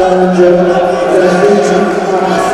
Bellinger, Cross.